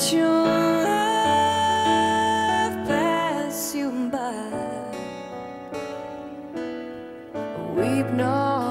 Let your love pass you by. Weep not.